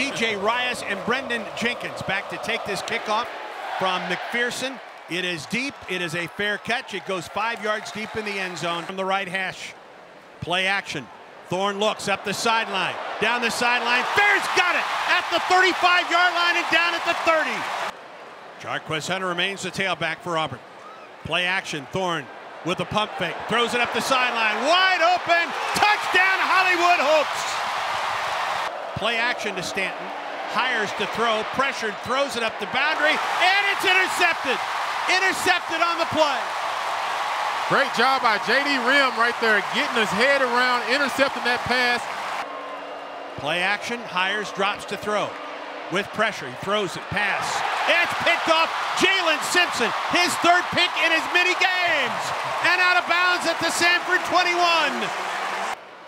DJ Rias and Brendan Jenkins back to take this kickoff from McPherson. It is deep. It is a fair catch. It goes five yards deep in the end zone from the right hash. Play action. Thorne looks up the sideline. Down the sideline. Fair's got it at the 35 yard line and down at the 30. Jarquez Hunter remains the tailback for Auburn. Play action. Thorne with a pump fake. Throws it up the sideline. Wide open. Touchdown, Hollywood Hopes. Play action to Stanton. Hiers to throw. Pressured. Throws it up the boundary. And it's intercepted. Intercepted on the play. Great job by J.D. Rim right there, getting his head around, intercepting that pass. Play action, Hiers drops to throw. With pressure, he throws it, pass. It's picked off Jaylin Simpson, his third pick in as many games. And out of bounds at the Samford 21.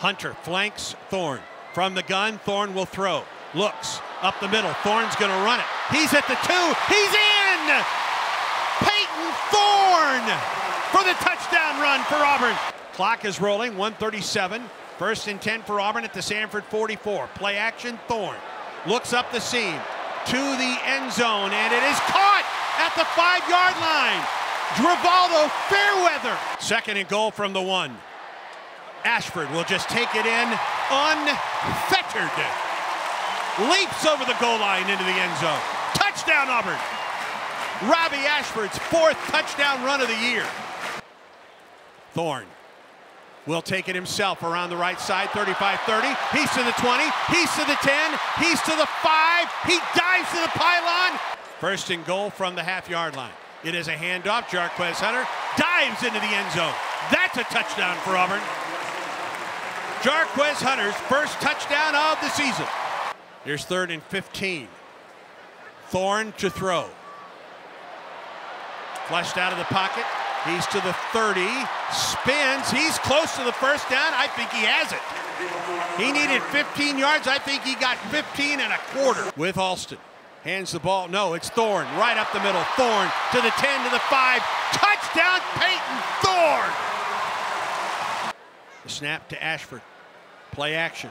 Hunter flanks Thorne. From the gun, Thorne will throw. Looks up the middle. Thorne's going to run it. He's at the two. He's in! Payton Thorne for the touchdown run for Auburn. Clock is rolling, 137. First and 10 for Auburn at the Samford 44. Play action, Thorne. Looks up the seam to the end zone, and it is caught at the five yard line. Rivaldo Fairweather. Second and goal from the one. Ashford will just take it in unfettered. Leaps over the goal line into the end zone. Touchdown, Auburn. Robby Ashford's fourth touchdown run of the year. Thorne will take it himself around the right side, 35-30. He's to the 20, he's to the 10, he's to the 5, he dives to the pylon. First and goal from the half-yard line. It is a handoff, Jarquez Hunter dives into the end zone. That's a touchdown for Auburn. Jarquez Hunter's first touchdown of the season. Here's third and 15. Thorne to throw. Flushed out of the pocket. He's to the 30, spins. He's close to the first down. I think he has it. He needed 15 yards. I think he got 15 and a quarter with Alston. Hands the ball. No, it's Thorne right up the middle. Thorne to the 10 to the 5. Touchdown, Payton Thorne. The snap to Ashford. Play action.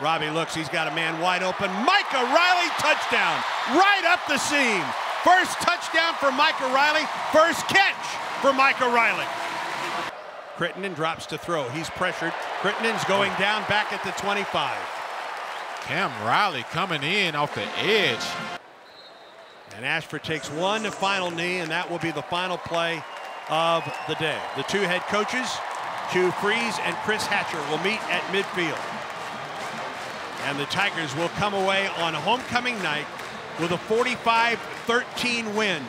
Robby looks. He's got a man wide open. Micah Riley touchdown right up the seam. First touchdown for Micah Riley. First catch for Micah Riley. Crittenden drops to throw. He's pressured. Crittenden's going down back at the 25. Cam Riley coming in off the edge. And Ashford takes one to final knee, and that will be the final play of the day. The two head coaches, Hugh Freeze and Chris Hatcher, will meet at midfield. And the Tigers will come away on a homecoming night with a 45-13 win